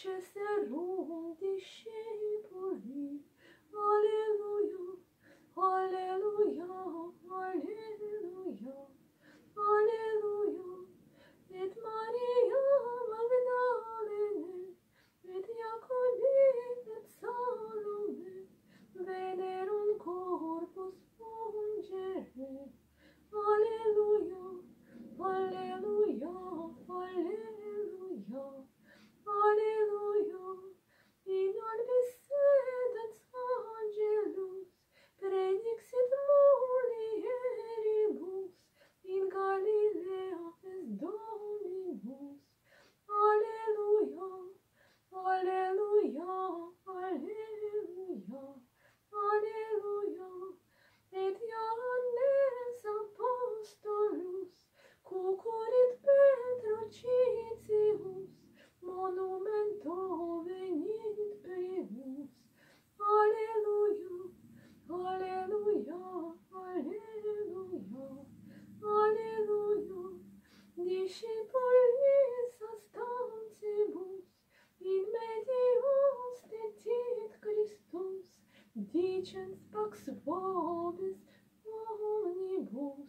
ceserul discipulii. Aleluia, aleluia. ancient box of this, is only rose.